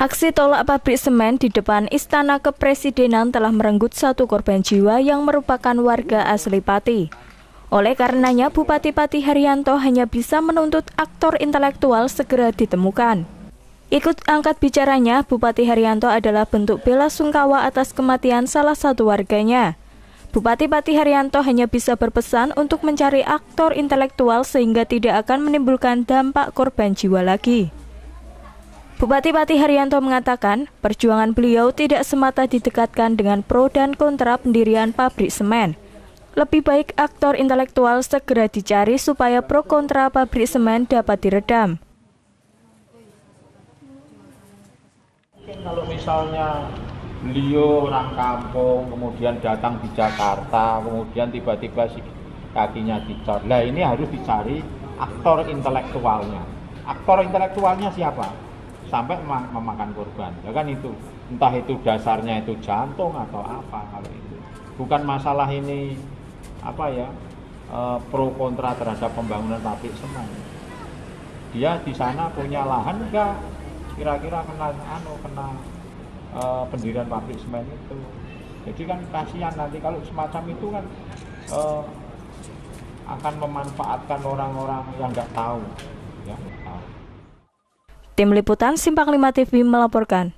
Aksi tolak pabrik semen di depan Istana Kepresidenan telah merenggut satu korban jiwa yang merupakan warga asli Pati. Oleh karenanya, Bupati Pati Haryanto hanya bisa menuntut aktor intelektual segera ditemukan. Ikut angkat bicaranya, Bupati Haryanto adalah bentuk bela sungkawa atas kematian salah satu warganya. Bupati Pati Haryanto hanya bisa berpesan untuk mencari aktor intelektual sehingga tidak akan menimbulkan dampak korban jiwa lagi. Bupati Pati Haryanto mengatakan, perjuangan beliau tidak semata didekatkan dengan pro dan kontra pendirian pabrik semen. Lebih baik aktor intelektual segera dicari supaya pro kontra pabrik semen dapat diredam. Kalau misalnya beliau orang kampung, kemudian datang di Jakarta, kemudian tiba-tiba kakinya dicor. Nah ini harus dicari aktor intelektualnya. Aktor intelektualnya siapa? Sampai memakan korban. Ya kan itu entah itu dasarnya itu jantung atau apa kalau itu. Bukan masalah ini apa ya e, pro kontra terhadap pembangunan pabrik semen. Dia di sana punya lahan enggak? Kira-kira kena anu kena e, pendirian pabrik semen itu. Jadi kan kasihan nanti kalau semacam itu kan e, akan memanfaatkan orang-orang yang nggak tahu. Ya Tim Liputan Simpang 5 TV melaporkan.